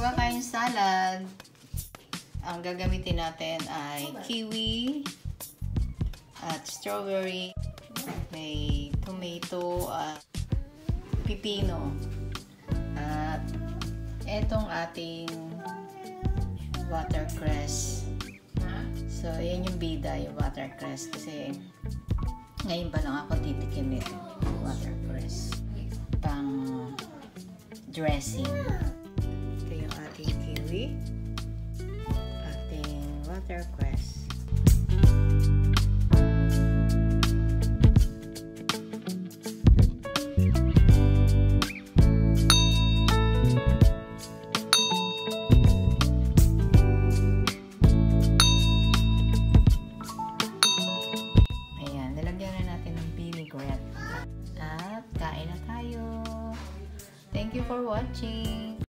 Gagawa tayong salad. Ang gagamitin natin ay kiwi at strawberry. May tomato at pipino. At etong ating watercress. So, yan yung bida, yung watercress. Kasi, ngayon pa lang ako titikim nito. Watercress. Pang dressing. center crest. Ayan, nilagyan na natin ng vinaigrette. At kain na tayo! Thank you for watching!